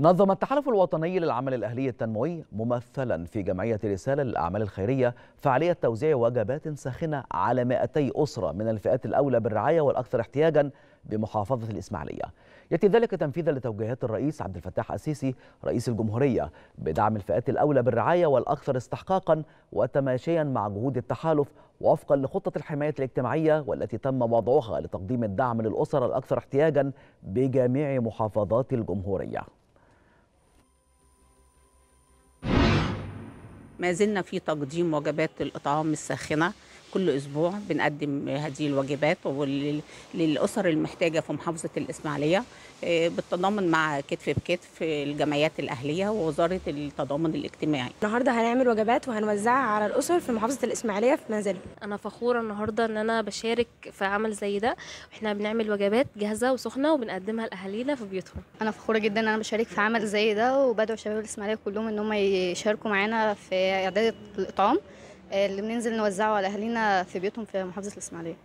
نظم التحالف الوطني للعمل الأهلي التنموي ممثلا في جمعية رسالة للأعمال الخيرية فعالية توزيع وجبات ساخنة على 200 أسرة من الفئات الأولى بالرعاية والأكثر احتياجا بمحافظة الإسماعيلية. يأتي ذلك تنفيذا لتوجيهات الرئيس عبد الفتاح السيسي رئيس الجمهورية بدعم الفئات الأولى بالرعاية والأكثر استحقاقا وتماشيا مع جهود التحالف وفقا لخطة الحماية الاجتماعية والتي تم وضعها لتقديم الدعم للأسر الأكثر احتياجا بجميع محافظات الجمهورية. ما زلنا في تقديم وجبات الإطعام الساخنة. كل أسبوع بنقدم هذه الوجبات للأسر المحتاجة في محافظة الإسماعيلية بالتضامن مع كتف بكتف الجمعيات الأهلية ووزارة التضامن الاجتماعي. النهارده هنعمل وجبات وهنوزعها على الأسر في محافظة الإسماعيلية في منازلهم أنا فخورة النهارده إن أنا بشارك في عمل زي ده. إحنا بنعمل وجبات جاهزة وسخنة وبنقدمها لأهالينا في بيوتهم. أنا فخورة جدا إن أنا بشارك في عمل زي ده وبدعو شباب الإسماعيلية كلهم إن هم يشاركوا معانا في إعداد الإطعام. اللي بننزل نوزعه على اهالينا في بيوتهم في محافظة الإسماعيلية.